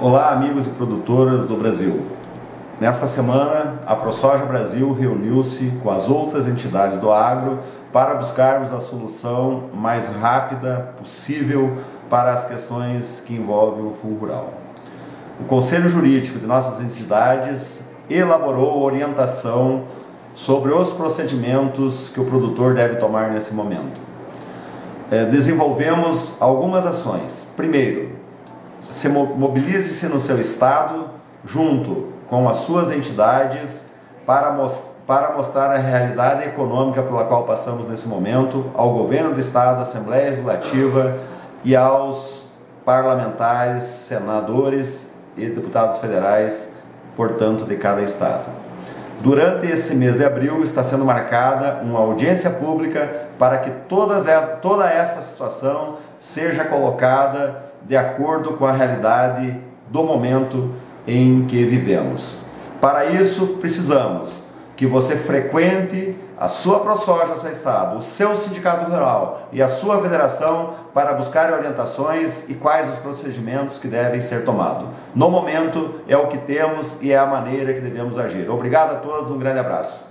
Olá, amigos e produtoras do Brasil. Nesta semana, a ProSoja Brasil reuniu-se com as outras entidades do agro para buscarmos a solução mais rápida possível para as questões que envolvem o fundo rural. O Conselho Jurídico de nossas entidades elaborou orientação sobre os procedimentos que o produtor deve tomar nesse momento. É, desenvolvemos algumas ações. Primeiro, se mobilize-se no seu estado, junto com as suas entidades, para, para mostrar a realidade econômica pela qual passamos nesse momento ao governo do estado, à Assembleia Legislativa e aos parlamentares, senadores e deputados federais, portanto, de cada estado. Durante esse mês de abril está sendo marcada uma audiência pública para que todas toda essa situação seja colocada de acordo com a realidade do momento em que vivemos. Para isso, precisamos que você frequente a sua ProSoja, seu estado, o seu sindicato rural e a sua federação para buscar orientações e quais os procedimentos que devem ser tomados. No momento, é o que temos e é a maneira que devemos agir. Obrigado a todos, um grande abraço.